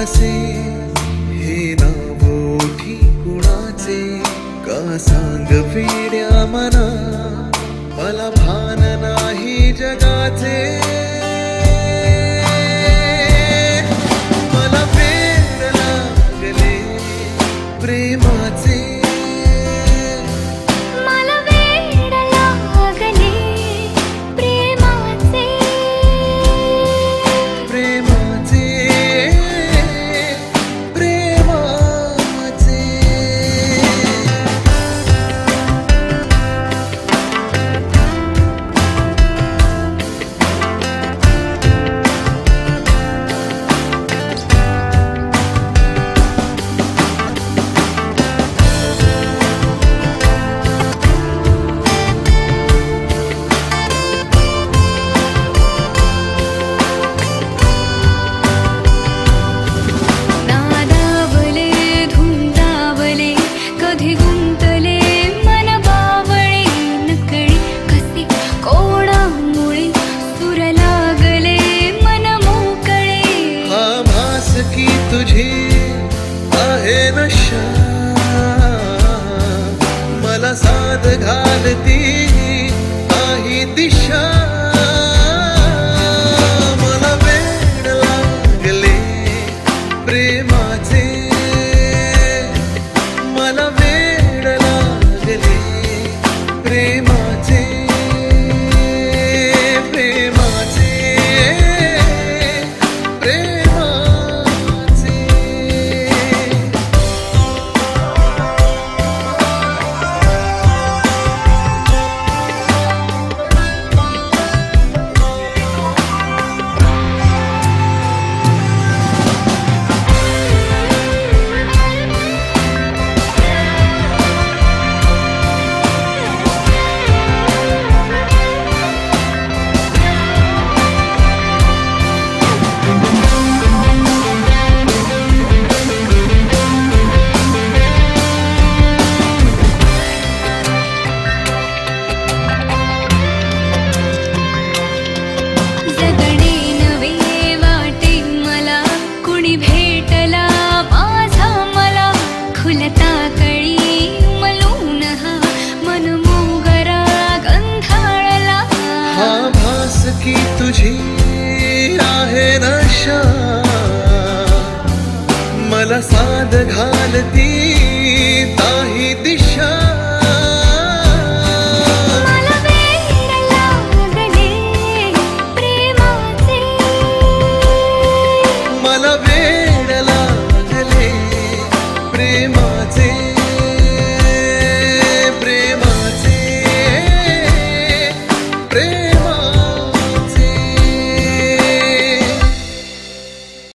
कसे? हे नाव कुणाचे? का सांग वेड्या मना? मला भान नाही जगाचे. मला वेड लागले प्रेमाचे. भास की तुझी आहे नशा मला साध घालती काही दिशा. मला वेड लागले प्रेमाचे. नशा मला साध घालती